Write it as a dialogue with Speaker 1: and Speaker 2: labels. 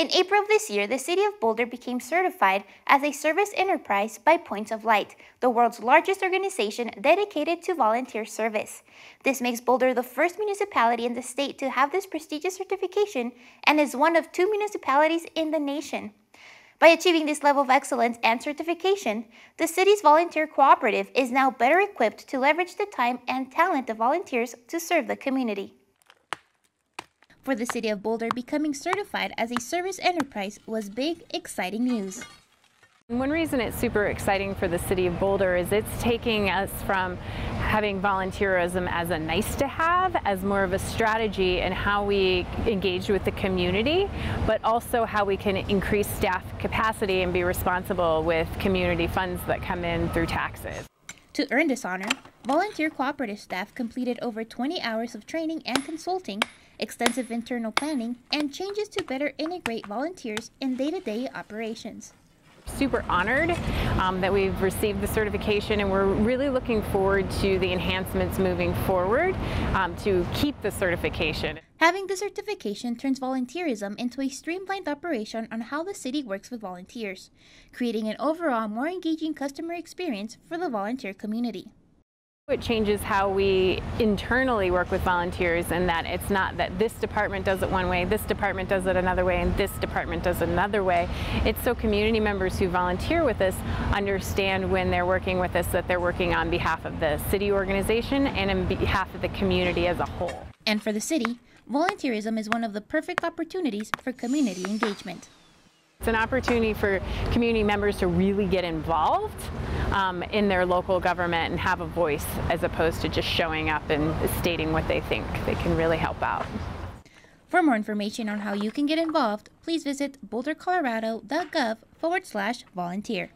Speaker 1: In April of this year, the City of Boulder became certified as a service enterprise by Points of Light, the world's largest organization dedicated to volunteer service. This makes Boulder the first municipality in the state to have this prestigious certification and is one of two municipalities in the nation. By achieving this level of excellence and certification, the city's volunteer cooperative is now better equipped to leverage the time and talent of volunteers to serve the community. For the city of Boulder, becoming certified as a service enterprise was big, exciting news.
Speaker 2: One reason it's super exciting for the city of Boulder is it's taking us from having volunteerism as a nice to have, as more of a strategy in how we engage with the community, but also how we can increase staff capacity and be responsible with community funds that come in through taxes.
Speaker 1: To earn this honor, volunteer cooperative staff completed over 20 hours of training and consulting, extensive internal planning, and changes to better integrate volunteers in day-to-day -day operations
Speaker 2: super honored um, that we've received the certification and we're really looking forward to the enhancements moving forward um, to keep the certification.
Speaker 1: Having the certification turns volunteerism into a streamlined operation on how the city works with volunteers, creating an overall more engaging customer experience for the volunteer community.
Speaker 2: It changes how we internally work with volunteers and that it's not that this department does it one way, this department does it another way, and this department does it another way. It's so community members who volunteer with us understand when they're working with us that they're working on behalf of the city organization and in behalf of the community as a whole.
Speaker 1: And for the city, volunteerism is one of the perfect opportunities for community engagement.
Speaker 2: It's an opportunity for community members to really get involved um, in their local government and have a voice as opposed to just showing up and stating what they think. They can really help out.
Speaker 1: For more information on how you can get involved, please visit bouldercolorado.gov forward slash volunteer.